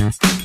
best.